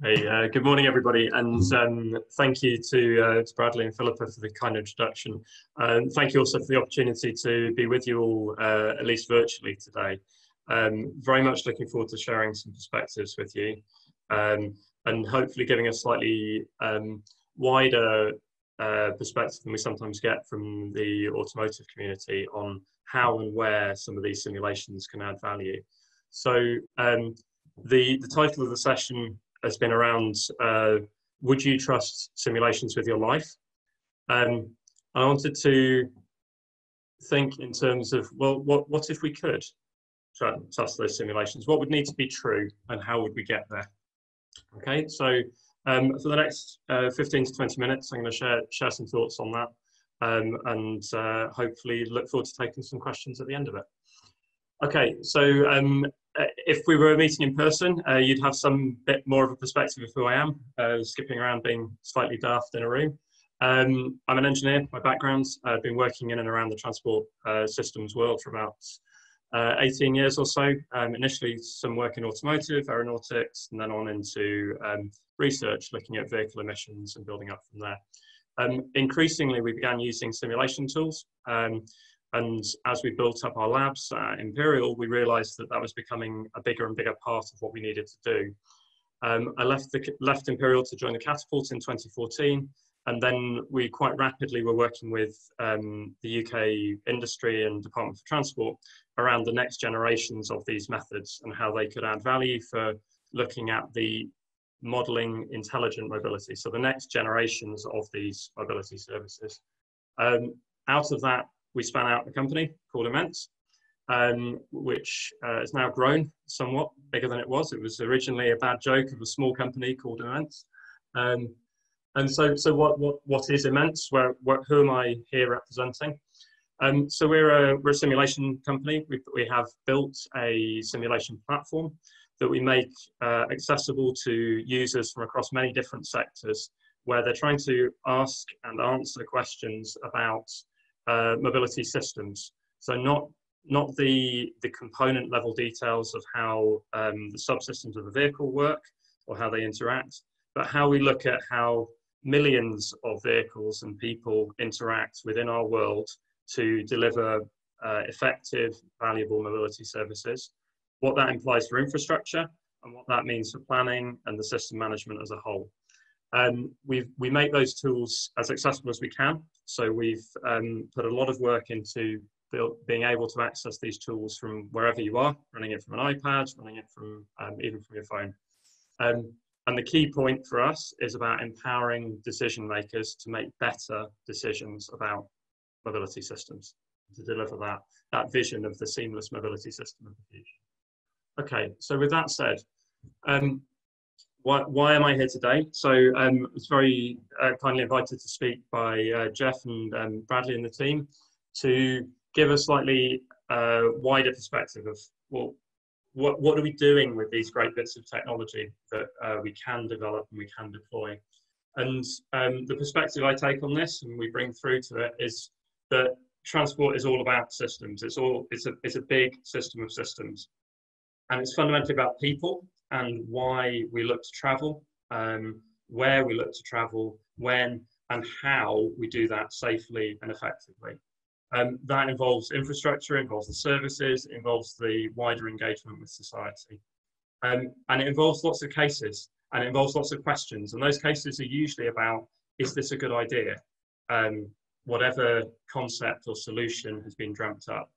Hey, uh, good morning, everybody, and um, thank you to, uh, to, Bradley and Philippa for the kind introduction. Um, thank you also for the opportunity to be with you all, uh, at least virtually today. Um, very much looking forward to sharing some perspectives with you, um, and hopefully giving a slightly um, wider uh, perspective than we sometimes get from the automotive community on how and where some of these simulations can add value. So um, the, the title of the session has been around uh, would you trust simulations with your life? Um, I wanted to think in terms of, well, what, what if we could trust those simulations? What would need to be true and how would we get there? Okay, so um, for the next uh, 15 to 20 minutes, I'm going to share, share some thoughts on that um, and uh, hopefully look forward to taking some questions at the end of it. Okay, so um, if we were meeting in person, uh, you'd have some bit more of a perspective of who I am, uh, skipping around being slightly daft in a room. Um, I'm an engineer, my background. I've been working in and around the transport uh, systems world for about uh, 18 years or so. Um, initially, some work in automotive, aeronautics, and then on into um, research, looking at vehicle emissions and building up from there. Um, increasingly, we began using simulation tools. And as we built up our labs at Imperial, we realized that that was becoming a bigger and bigger part of what we needed to do. Um, I left, the, left Imperial to join the Catapult in 2014, and then we quite rapidly were working with um, the UK industry and Department for Transport around the next generations of these methods and how they could add value for looking at the modeling intelligent mobility. So the next generations of these mobility services. Um, out of that, we spun out a company called Immense, um, which uh, has now grown somewhat bigger than it was. It was originally a bad joke of a small company called Immense. Um, and so, so what, what, what is Immense? Where, who am I here representing? Um, so we're a, we're a simulation company. We, we have built a simulation platform that we make uh, accessible to users from across many different sectors where they're trying to ask and answer questions about uh, mobility systems. So not not the the component level details of how um, the subsystems of the vehicle work or how they interact, but how we look at how millions of vehicles and people interact within our world to deliver uh, effective, valuable mobility services, what that implies for infrastructure, and what that means for planning and the system management as a whole. Um, we we make those tools as accessible as we can. So we've um, put a lot of work into build, being able to access these tools from wherever you are, running it from an iPad, running it from um, even from your phone. Um, and the key point for us is about empowering decision makers to make better decisions about mobility systems to deliver that, that vision of the seamless mobility system of the future. Okay, so with that said, um, why, why am I here today? So um, I was very uh, kindly invited to speak by uh, Jeff and um, Bradley and the team to give a slightly uh, wider perspective of well, what, what are we doing with these great bits of technology that uh, we can develop and we can deploy? And um, the perspective I take on this and we bring through to it is that transport is all about systems. It's all it's a it's a big system of systems, and it's fundamentally about people and why we look to travel, um, where we look to travel, when, and how we do that safely and effectively. Um, that involves infrastructure, involves the services, involves the wider engagement with society. Um, and it involves lots of cases and it involves lots of questions. And those cases are usually about, is this a good idea? Um, whatever concept or solution has been dreamt up.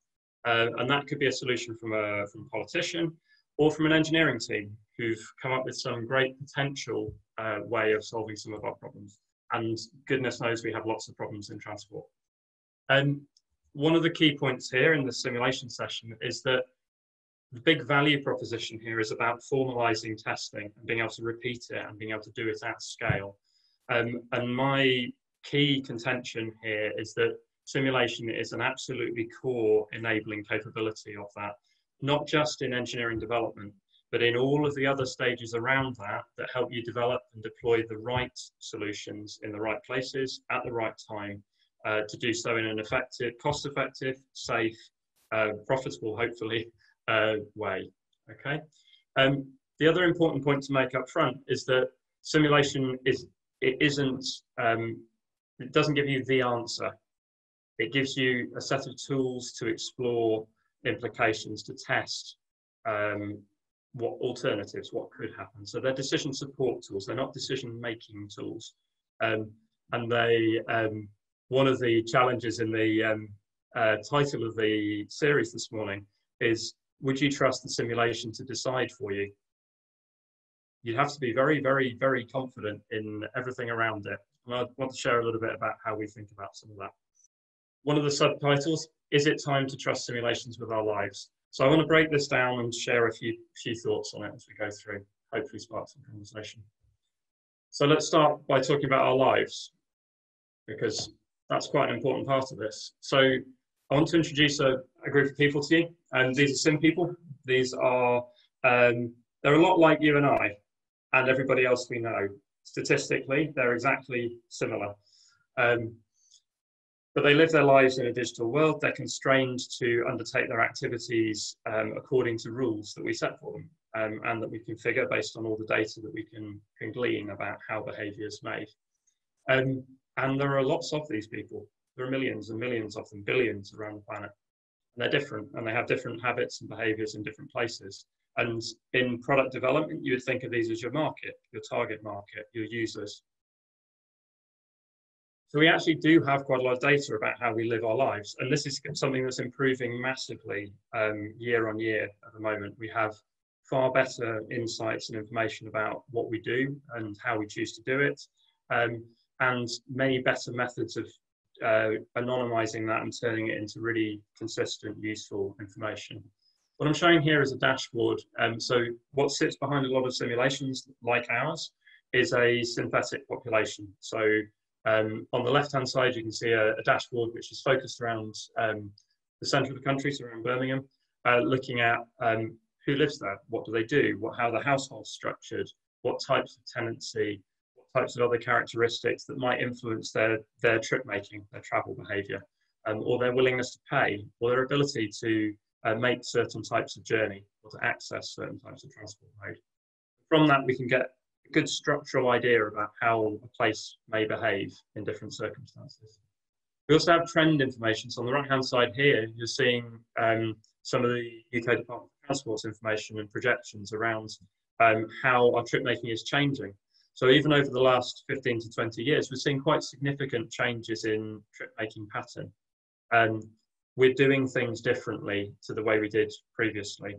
Uh, and that could be a solution from a, from a politician, or from an engineering team who've come up with some great potential uh, way of solving some of our problems. And goodness knows we have lots of problems in transport. And one of the key points here in the simulation session is that the big value proposition here is about formalizing testing and being able to repeat it and being able to do it at scale. Um, and my key contention here is that simulation is an absolutely core enabling capability of that not just in engineering development, but in all of the other stages around that that help you develop and deploy the right solutions in the right places at the right time uh, to do so in an effective, cost effective, safe, uh, profitable, hopefully, uh, way. Okay. Um, the other important point to make up front is that simulation is it isn't um, it doesn't give you the answer. It gives you a set of tools to explore implications, to test um, what alternatives, what could happen. So they're decision support tools. They're not decision making tools. Um, and they um, one of the challenges in the um, uh, title of the series this morning is would you trust the simulation to decide for you You'd have to be very very very confident in everything around it and i want to share a little bit about how we think about some of that one of the subtitles is it time to trust simulations with our lives so i want to break this down and share a few few thoughts on it as we go through hopefully spark some conversation so let's start by talking about our lives because that's quite an important part of this. So I want to introduce a, a group of people to you, and these are sim people. These are um, they're a lot like you and I, and everybody else we know. Statistically, they're exactly similar. Um, but they live their lives in a digital world. They're constrained to undertake their activities um, according to rules that we set for them um, and that we configure based on all the data that we can, can glean about how behavior is made. Um, and there are lots of these people. There are millions and millions of them, billions around the planet. And they're different and they have different habits and behaviors in different places. And in product development, you would think of these as your market, your target market, your users. So we actually do have quite a lot of data about how we live our lives. And this is something that's improving massively um, year on year at the moment. We have far better insights and information about what we do and how we choose to do it. Um, and many better methods of uh, anonymizing that and turning it into really consistent, useful information. What I'm showing here is a dashboard. Um, so what sits behind a lot of simulations like ours is a synthetic population. So um, on the left-hand side, you can see a, a, dashboard which is focused around um, the centre of the country, so around Birmingham, uh, looking at um, who lives there, what do they do, what, how the household's structured, what types of tenancy, what types of other characteristics that might influence their, their trip making, their travel behavior, um, or their willingness to pay, or their ability to uh, make certain types of journey or to access certain types of transport mode. From that, we can get good structural idea about how a place may behave in different circumstances. We also have trend information. So on the right-hand side here, you're seeing um, some of the UK Department of Transport's information and projections around um, how our trip making is changing. So even over the last 15 to 20 years, we're seeing quite significant changes in trip making pattern. And we're doing things differently to the way we did previously.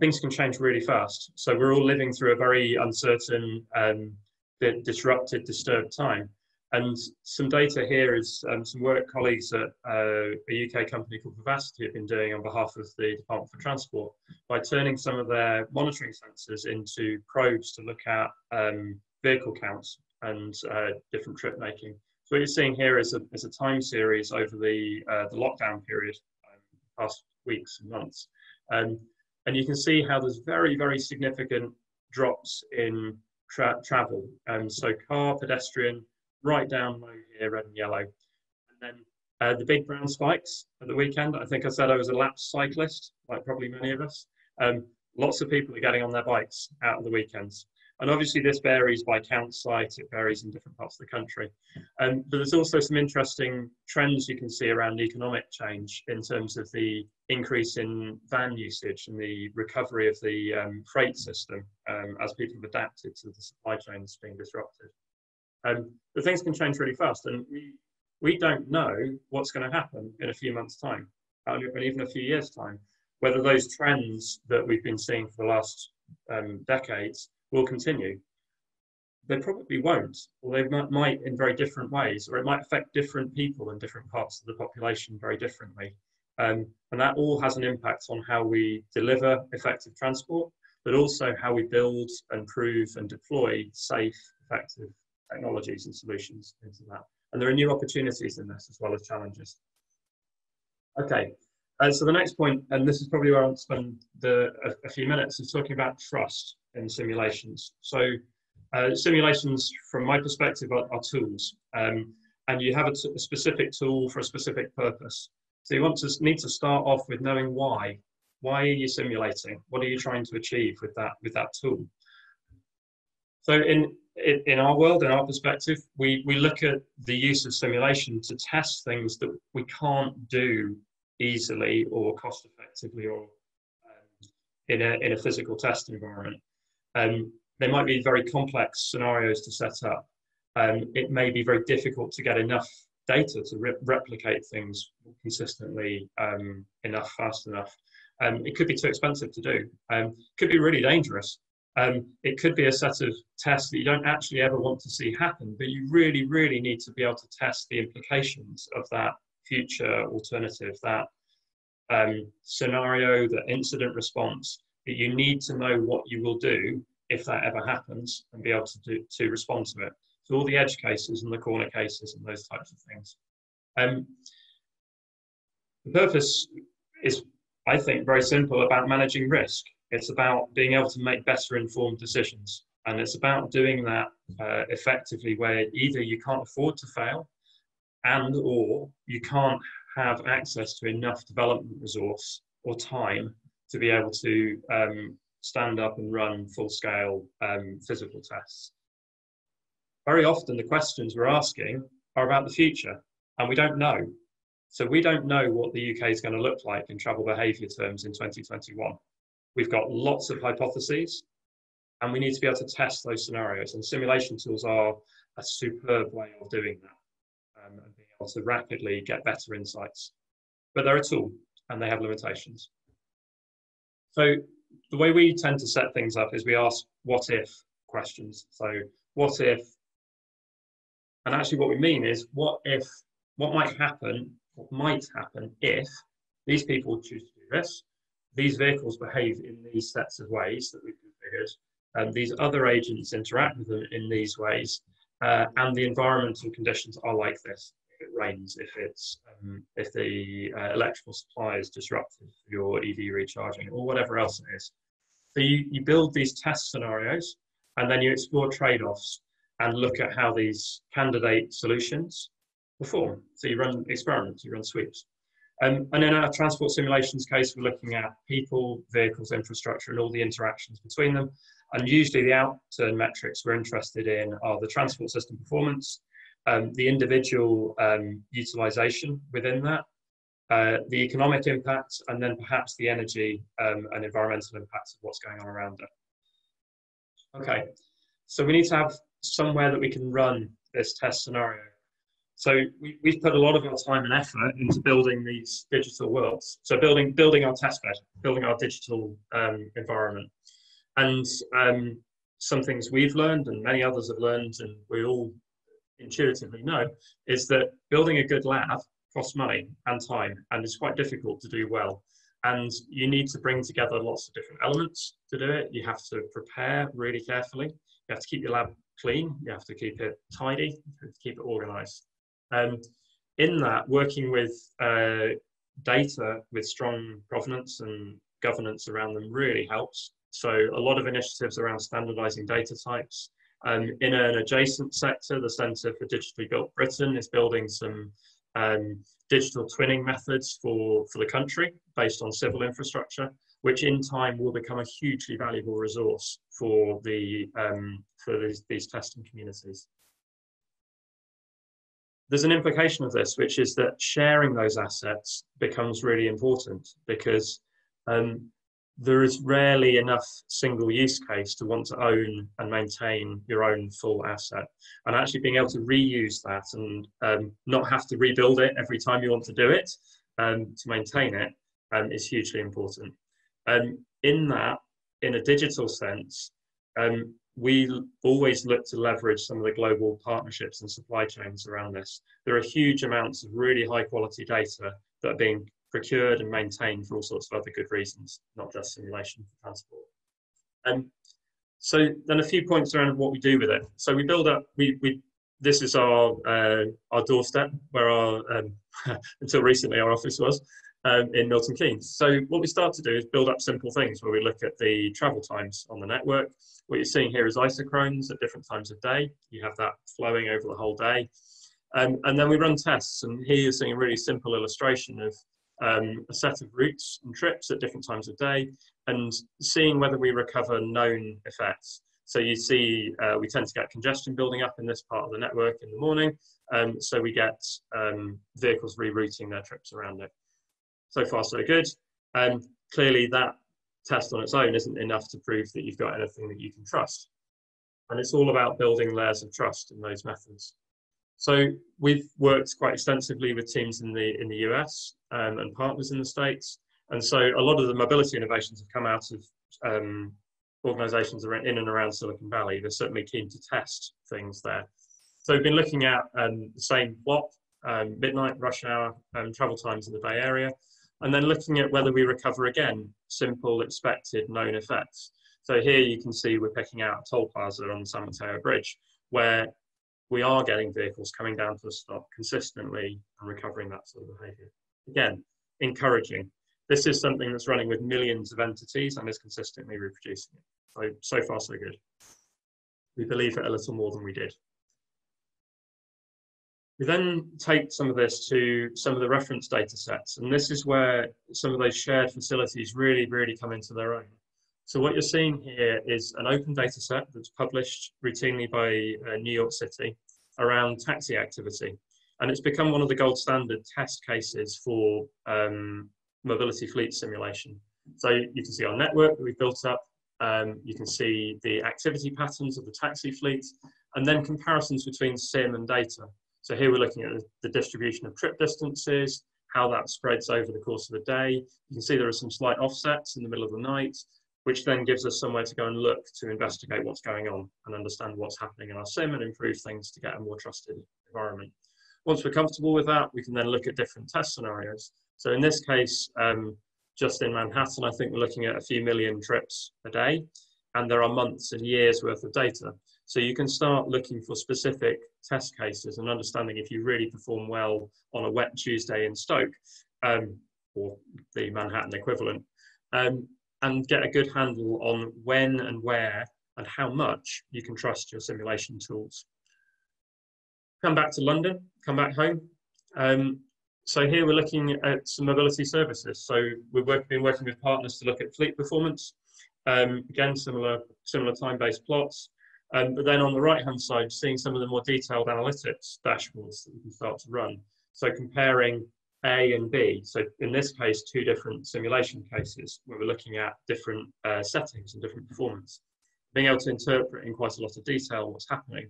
Things can change really fast. So we're all living through a very uncertain, um, disrupted, disturbed time. And some data here is um, some work colleagues at uh, a UK company called Vivacity have been doing on behalf of the Department for Transport by turning some of their monitoring sensors into probes to look at um, vehicle counts and uh, different trip making. So what you're seeing here is a, is a time series over the, uh, the lockdown period, um, past weeks and months. Um, and you can see how there's very, very significant drops in tra travel. And so car, pedestrian, right down low here, red and yellow. And then uh, the big brown spikes at the weekend. I think I said I was a lapsed cyclist, like probably many of us. Um, lots of people are getting on their bikes out of the weekends. And obviously this varies by count site, it varies in different parts of the country. Um, but there's also some interesting trends you can see around economic change in terms of the increase in van usage and the recovery of the um, freight system um, as people have adapted to the supply chains being disrupted. Um, but things can change really fast, and we, we don't know what's going to happen in a few months' time, and even a few years' time, whether those trends that we've been seeing for the last um, decades will continue. They probably won't, or they might, might in very different ways, or it might affect different people in different parts of the population very differently. Um, and that all has an impact on how we deliver effective transport, but also how we build and prove and deploy safe, effective technologies and solutions into that. And there are new opportunities in this as well as challenges. Okay, uh, so the next point, and this is probably where I'll spend the, a, a few minutes, is talking about trust in simulations. So uh, simulations, from my perspective, are, are tools. Um, and you have a, specific tool for a specific purpose. So you want to need to start off with knowing why. Why are you simulating? What are you trying to achieve with that with that tool? So in in, our world, in our perspective, we, we look at the use of simulation to test things that we can't do easily or cost effectively or um, in, a, in a physical test environment. Um, they might be very complex scenarios to set up. Um, it may be very difficult to get enough data to re replicate things consistently um, enough, fast enough. Um, it could be too expensive to do. Um, could be really dangerous. Um, it could be a set of tests that you don't actually ever want to see happen, but you really, really need to be able to test the implications of that future alternative, that um, scenario, the incident response, that you need to know what you will do if that ever happens and be able to, do, to respond to it. So all the edge cases and the corner cases and those types of things. Um, the purpose is, I think, very simple about managing risk. It's about being able to make better informed decisions. And it's about doing that uh, effectively where either you can't afford to fail and or you can't have access to enough development resource or time to be able to um, stand up and run full scale um, physical tests. Very often the questions we're asking are about the future and we don't know. So we don't know what the UK is going to look like in travel behaviour terms in 2021. We've got lots of hypotheses, and we need to be able to test those scenarios. And simulation tools are a superb way of doing that um, and being able to rapidly get better insights. But they're a tool and they have limitations. So the way we tend to set things up is we ask what if questions. So what if, and actually what we mean is what if, what might happen, what might happen if these people choose to do this, these vehicles behave in these sets of ways that we've configured, and these other agents interact with them in these ways, uh, and the environmental conditions are like this. If it rains, if it's um, if the uh, electrical supply is disrupted for your EV recharging, or whatever else it is. So you, you build these test scenarios, and then you explore trade-offs and look at how these candidate solutions perform. So you run experiments, you run sweeps. Um, and in our transport simulations case, we're looking at people, vehicles, infrastructure, and all the interactions between them. And usually the outturn metrics we're interested in are the transport system performance, um, the individual um, utilization within that, uh, the economic impact, and then perhaps the energy um, and environmental impacts of what's going on around it. Okay, so we need to have somewhere that we can run this test scenario so we, we've put a lot of our time and effort into building these digital worlds. So building building our test bed, building our digital um, environment, and um, some things we've learned and many others have learned, and we all intuitively know, is that building a good lab costs money and time, and it's quite difficult to do well. And you need to bring together lots of different elements to do it. You have to prepare really carefully. You have to keep your lab clean. You have to keep it tidy. Keep it organized. Um, in that, working with uh, data with strong provenance and governance around them really helps. So a lot of initiatives around standardizing data types. Um, in an adjacent sector, the Centre for Digitally Built Britain is building some um, digital twinning methods for, for the country based on civil infrastructure, which in time will become a hugely valuable resource for, the, um, for these, these testing communities there's an implication of this, which is that sharing those assets becomes really important because um, there is rarely enough single use case to want to own and maintain your own full asset. And actually being able to reuse that and um, not have to rebuild it every time you want to do it um, to maintain it um, is hugely important. Um, in that, in a digital sense, um, we always look to leverage some of the global partnerships and supply chains around this. There are huge amounts of really high quality data that are being procured and maintained for all sorts of other good reasons, not just simulation for transport. And so then a few points around what we do with it. So we build up, we, we this is our uh, our doorstep where our um, until recently our office was um, in Milton Keynes. So what we start to do is build up simple things where we look at the travel times on the network. What you're seeing here is isochrones at different times of day. You have that flowing over the whole day. Um, and then we run tests. And here you're seeing a really simple illustration of um, a set of routes and trips at different times of day and seeing whether we recover known effects. So you see, uh, we tend to get congestion building up in this part of the network in the morning. Um, so we get um, vehicles rerouting their trips around it. So far, so good. Um, clearly, that test on its own isn't enough to prove that you've got anything that you can trust. And it's all about building layers of trust in those methods. So we've worked quite extensively with teams in the in the US um, and partners in the States. And so a lot of the mobility innovations have come out of um, organizations in and around Silicon Valley. They're certainly keen to test things there. So we've been looking at um, the same plot, um, midnight, rush hour, um, travel times in the Bay Area, and then looking at whether we recover again, simple, expected, known effects. So here you can see we're picking out Toll Plaza on the San Mateo Bridge, where we are getting vehicles coming down to the stop consistently and recovering that sort of behavior. Again, encouraging. This is something that's running with millions of entities and is consistently reproducing it. So, so far, so good. We believe it a little more than we did. We then take some of this to some of the reference data sets, and this is where some of those shared facilities really, really come into their own. So what you're seeing here is an open data set that's published routinely by uh, New York City around taxi activity. And it's become one of the gold standard test cases for um, mobility fleet simulation. So you can see our network that we've built up. Um, you can see the activity patterns of the taxi fleet, and then comparisons between sim and data. So here we're looking at the distribution of trip distances, how that spreads over the course of the day. You can see there are some slight offsets in the middle of the night, which then gives us somewhere to go and look to investigate what's going on and understand what's happening in our sim and improve things to get a more trusted environment. Once we're comfortable with that, we can then look at different test scenarios. So in this case, um, just in Manhattan, I think we're looking at a few million trips a day, and there are months and years worth of data. So you can start looking for specific test cases and understanding if you really perform well on a wet Tuesday in Stoke, um, or the Manhattan equivalent, um, and get a good handle on when and where and how much you can trust your simulation tools. Come back to London, come back home. Um, so here we're looking at some mobility services. So we've work, been working with partners to look at fleet performance. Um, again, similar, similar time-based plots. Um, but then on the right-hand side, seeing some of the more detailed analytics dashboards that we can start to run. So comparing a and B. So in this case, two different simulation cases where we're looking at different uh, settings and different performance. Being able to interpret in quite a lot of detail what's happening.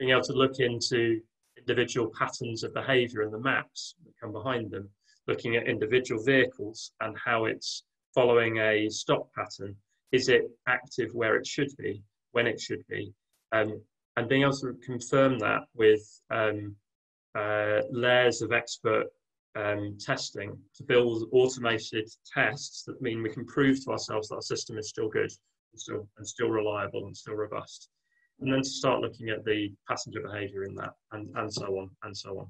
Being able to look into individual patterns of behavior and the maps that come behind them. Looking at individual vehicles and how it's following a stop pattern. Is it active where it should be, when it should be? Um, and being able to confirm that with um, uh, layers of expert um, testing to build automated tests that mean we can prove to ourselves that our system is still good and still, and still reliable and still robust. And then to start looking at the passenger behavior in that and, and so on and so on.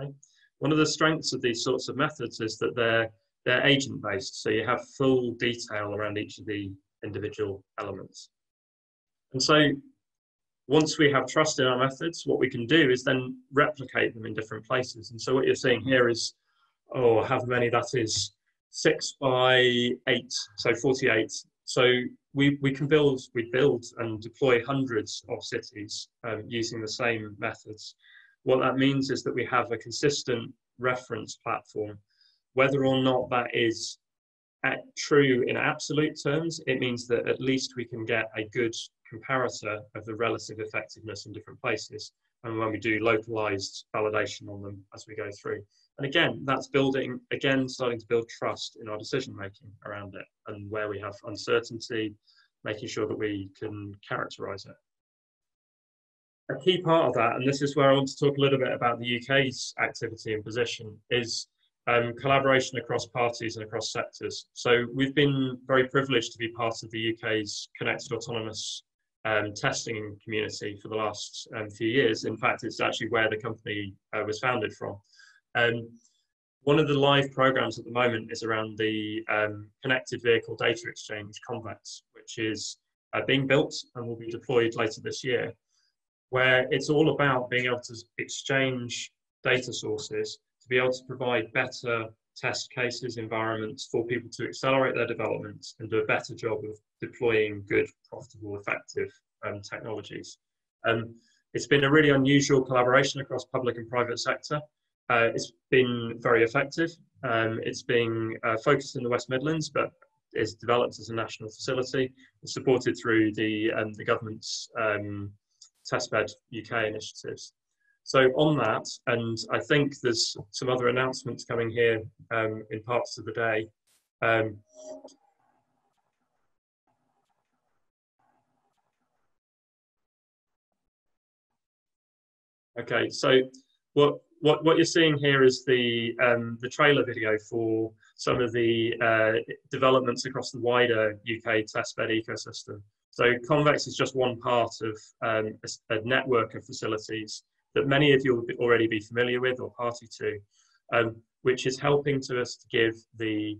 Okay? One of the strengths of these sorts of methods is that they're, they're agent based. So you have full detail around each of the individual elements. And so once we have trust in our methods, what we can do is then replicate them in different places. And so what you're seeing here is, oh, how many that is, six by eight, so 48. So we, we can build, we build and deploy hundreds of cities um, using the same methods. What that means is that we have a consistent reference platform. Whether or not that is true in absolute terms, it means that at least we can get a good comparator of the relative effectiveness in different places and when we do localized validation on them as we go through. And again, that's building, again, starting to build trust in our decision making around it and where we have uncertainty, making sure that we can characterize it. A key part of that, and this is where I want to talk a little bit about the UK's activity and position, is um, collaboration across parties and across sectors. So we've been very privileged to be part of the UK's Connected Autonomous um, testing community for the last um, few years. In fact, it's actually where the company uh, was founded from. Um, one of the live programs at the moment is around the um, Connected Vehicle Data Exchange Convex, which is uh, being built and will be deployed later this year, where it's all about being able to exchange data sources to be able to provide better test cases, environments for people to accelerate their development and do a better job of deploying good, profitable, effective um, technologies. Um, it's been a really unusual collaboration across public and private sector. Uh, it's been very effective. Um, it's being uh, focused in the West Midlands, but is developed as a national facility, supported through the, um, the government's um, testbed UK initiatives. So on that, and I think there's some other announcements coming here um, in parts of the day. Um, okay, so what what what you're seeing here is the um, the trailer video for some of the uh, developments across the wider UK testbed ecosystem. So Convex is just one part of um, a, a, network of facilities that many of you will already be familiar with or party to, um, which is helping to us to give the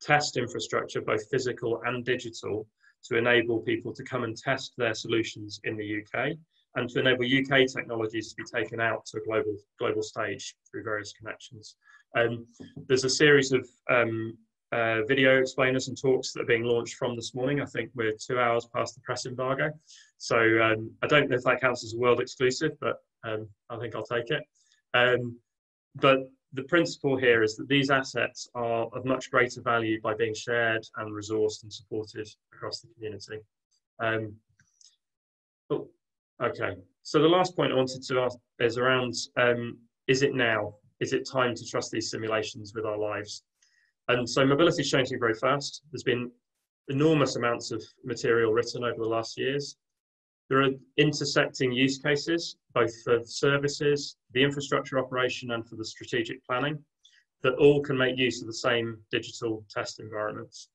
test infrastructure, both physical and digital, to enable people to come and test their solutions in the UK and to enable UK technologies to be taken out to a global global stage through various connections. Um, there's a series of um, uh, video explainers and talks that are being launched from this morning. I think we're two hours past the press embargo. So um, I don't know if that counts as a world exclusive, but um, I think I'll take it. Um, but the principle here is that these assets are of much greater value by being shared and resourced and supported across the community. Um, oh, okay, so the last point I wanted to ask is around, um, is it now? Is it time to trust these simulations with our lives? And so mobility is changing very fast. There's been enormous amounts of material written over the last years. There are intersecting use cases, both for services, the infrastructure operation, and for the strategic planning, that all can make use of the same digital test environments.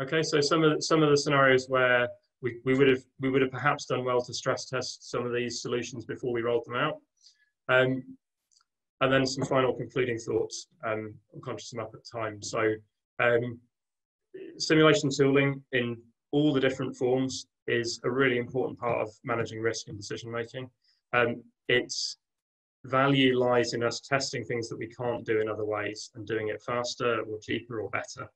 Okay, so some of the, some of the scenarios where we, we would have we would have perhaps done well to stress test some of these solutions before we rolled them out. Um, and then some final concluding thoughts. Um, I'm conscious I'm up at time. So um, simulation tooling in all the different forms is a really important part of managing risk and decision making. Um, its value lies in us testing things that we can't do in other ways and doing it faster or cheaper or better.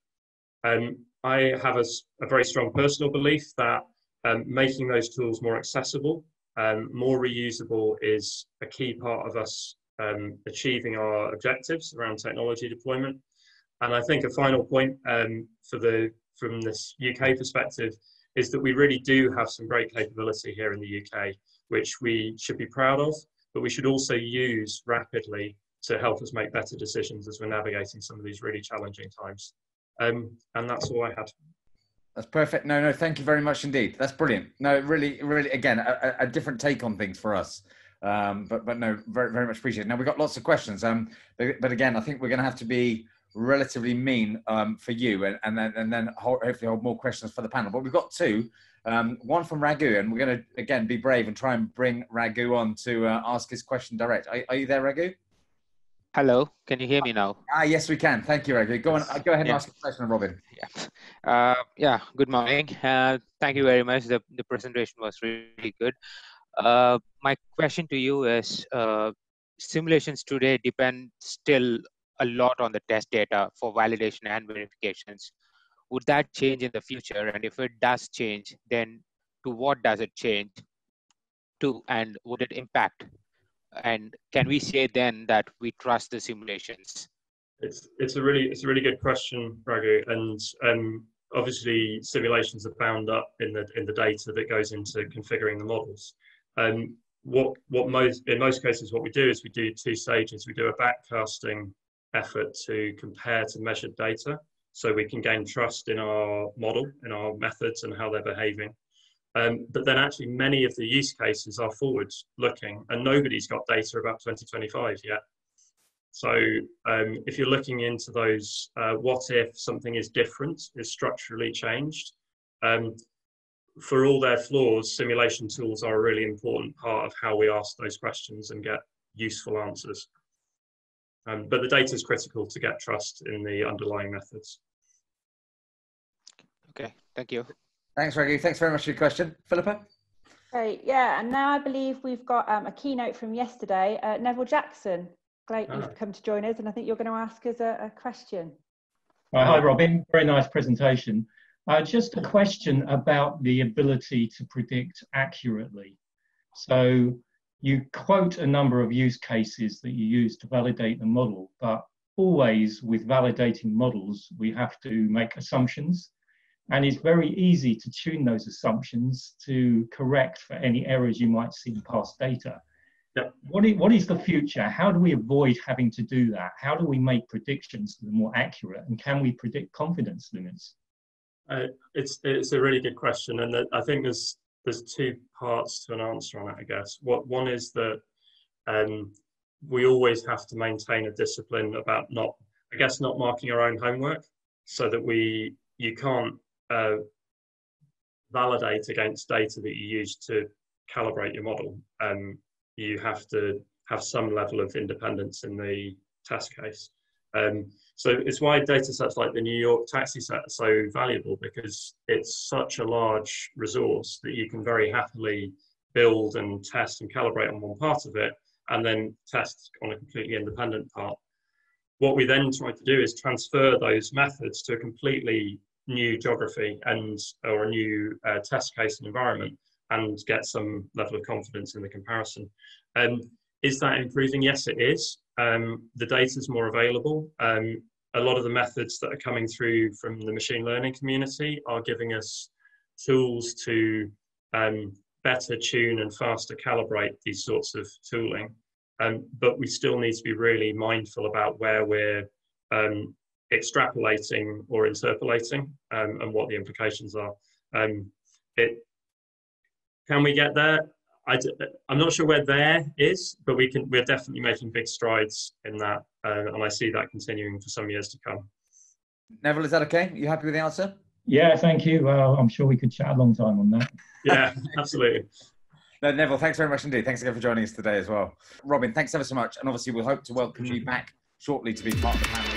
Um, I have a, a, very strong personal belief that um, making those tools more accessible, um, more reusable is a key part of us um, achieving our objectives around technology deployment. And I think a final point um, for the from this UK perspective is that we really do have some great capability here in the UK, which we should be proud of, but we should also use rapidly to help us make better decisions as we're navigating some of these really challenging times. Um, and that's all I had. That's perfect. No, no, thank you very much indeed. That's brilliant. No, really, really, again, a, a different take on things for us. Um, but but no, very very much appreciated. Now we've got lots of questions. Um, but, but again, I think we're going to have to be relatively mean um, for you, and, and then and then hopefully hold more questions for the panel. But we've got two. Um, one from Raghu, and we're going to again be brave and try and bring Raghu on to uh, ask his question direct. Are, are, you there, Raghu? Hello, can you hear me now? Ah, yes, we can. Thank you, Raghu. Go on, go ahead and yeah. ask a question, Robin. Yeah, uh, yeah. Good morning. Uh, thank you very much. The the presentation was really good. Uh, my question to you is uh, simulations today depend still a lot on the test data for validation and verifications. Would that change in the future? And if it does change, then to what does it change to and would it impact? And can we say then that we trust the simulations? It's, it's a really it's a really good question, Raghu. And um, obviously simulations are bound up in the in the data that goes into configuring the models. Um, what what most in most cases what we do is we do two stages. We do a backcasting effort to compare to measured data, so we can gain trust in our model, in our methods, and how they're behaving. Um, but then actually many of the use cases are forward looking and nobody's got data about 2025 yet. So um, if you're looking into those, uh, what if something is different, is structurally changed, um, for all their flaws, simulation tools are a really important part of how we ask those questions and get useful answers. Um, but the data is critical to get trust in the underlying methods. Okay, thank you. Thanks, Reggie. Thanks very much for your question. Philippa? Great, yeah, and now I believe we've got um, a keynote from yesterday. Uh, Neville Jackson, great you've come to join us, and I think you're going to ask us a, a question. Uh, hi, Robin. Very nice presentation. Uh, just a question about the ability to predict accurately. So you quote a number of use cases that you use to validate the model, but always with validating models, we have to make assumptions. And it's very easy to tune those assumptions to correct for any errors you might see in past data. Yep. What, is, what is the future? How do we avoid having to do that? How do we make predictions that are more accurate? And can we predict confidence limits? Uh, it's it's a really good question, and I think there's there's two parts to an answer on it. I guess what one is that um, we always have to maintain a discipline about not, I guess, not marking our own homework, so that we you can't uh, validate against data that you use to calibrate your model. Um, you have to have some level of independence in the test case. Um, so it's why data sets like the New York taxi set are so valuable because it's such a large resource that you can very happily build and test and calibrate on one part of it and then test on a completely independent part. What we then try to do is transfer those methods to a completely new geography and or a new uh, test case and environment and get some level of confidence in the comparison. Um, is that improving? Yes, it is. Um, the data is more available. Um, a lot of the methods that are coming through from the machine learning community are giving us tools to um, better tune and faster calibrate these sorts of tooling. Um, but we still need to be really mindful about where we're um, extrapolating or interpolating um, and what the implications are. It, can we get there? I, am not sure where there is, but we can. We're definitely making big strides in that, uh, and I see that continuing for some years to come. Neville, is that okay? You happy with the answer? Yeah, thank you. Well, I'm sure we could chat a long time on that. yeah, absolutely. No, Neville, thanks very much indeed. Thanks again for joining us today as well. Robin, thanks ever so much. And obviously, we'll hope to welcome you back shortly to be part of the panel.